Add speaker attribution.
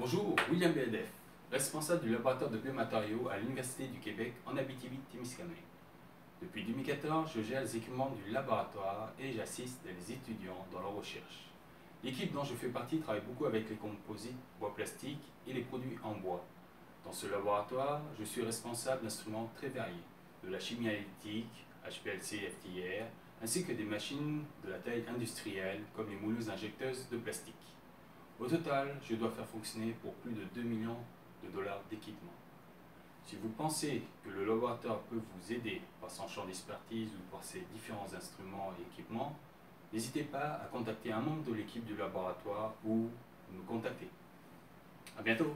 Speaker 1: Bonjour, William BLF, responsable du laboratoire de biomatériaux à l'Université du Québec en Abitibi-Témiscamingue. Depuis 2014, je gère les équipements du laboratoire et j'assiste les étudiants dans leur recherche. L'équipe dont je fais partie travaille beaucoup avec les composites, bois plastique et les produits en bois. Dans ce laboratoire, je suis responsable d'instruments très variés, de la chimie analytique, HPLC, FTIR, ainsi que des machines de la taille industrielle comme les mouleuses injecteuses de plastique. Au total, je dois faire fonctionner pour plus de 2 millions de dollars d'équipement. Si vous pensez que le laboratoire peut vous aider par son champ d'expertise ou par ses différents instruments et équipements, n'hésitez pas à contacter un membre de l'équipe du laboratoire ou nous contacter. À bientôt